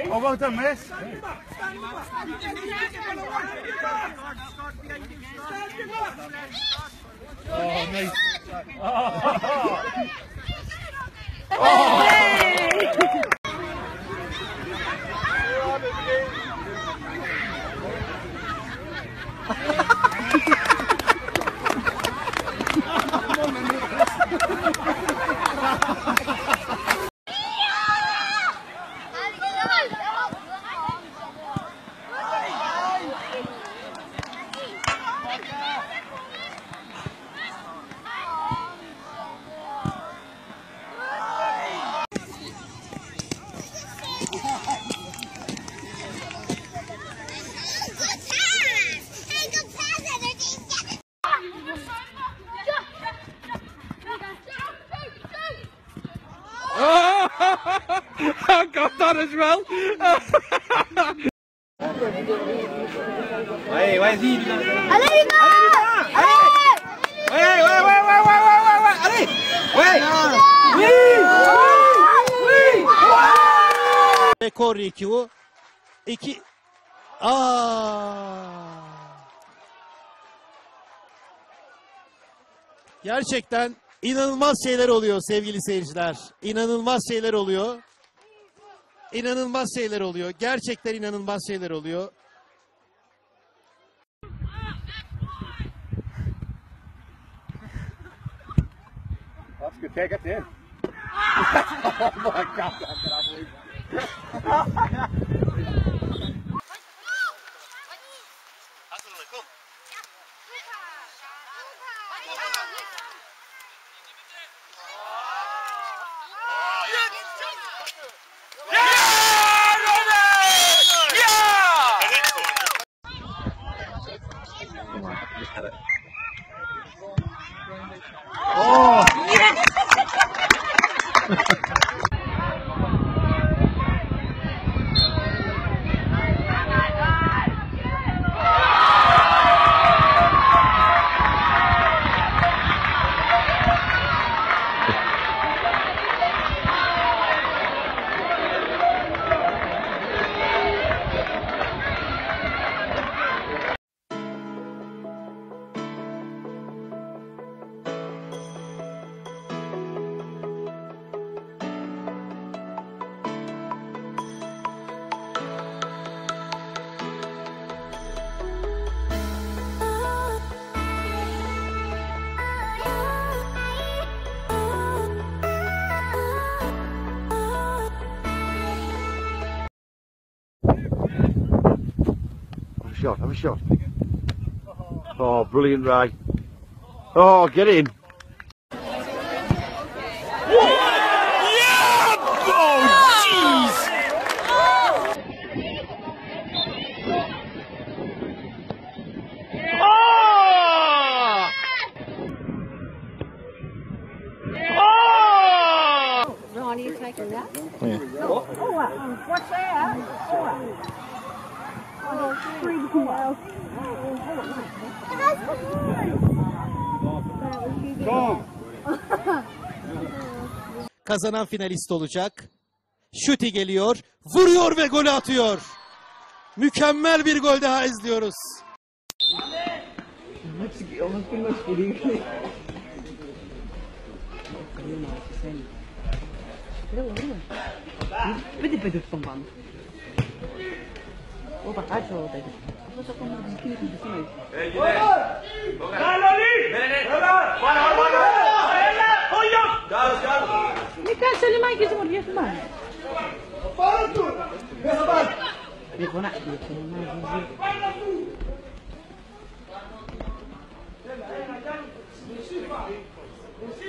Over the mess. Oh, oh nice. Oh. oh. Kaptan Ecmel. Hey, vai zin. Ale Rina! Ale! Hey, hey, hey, hey, hey, hey, hey, hey, ale! Hey! Hey! Rekor 2 bu. 2 Aa! Gerçekten inanılmaz şeyler oluyor sevgili seyirciler. İnanılmaz şeyler oluyor. İnanılmaz şeyler oluyor. Gerçekten inanılmaz şeyler oluyor. That's good. Take it in. oh my god. I cannot believe でしね。おお。Shot. Have a shot. Oh, brilliant, Ray. Oh, get in. Kazanan finalist olacak. Şuti geliyor. Vuruyor ve golü atıyor. Mükemmel bir gol daha izliyoruz. Ο Παχάτσο τέτοιο. Αυτός ακόμα δεν την. Έγινε! Καλολί! Έλα! Πάρα πάρα! Έλα! Όλιος! Κάλος, κάλος! Μην κάνεις άλλη μάγικες δημιουργίες. Πάρα του! Δεν θα πάρει! Λοιπόν, Πάρα του! Έλα, έλα, Εσύ! Εσύ!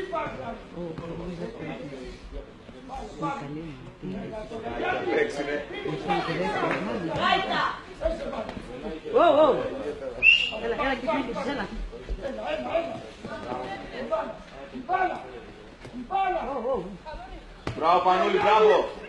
Complexo, né? Uou, uou! Ela, ela, que tem que dizer lá. Empala! Empala! Bravo, Panuli, bravo!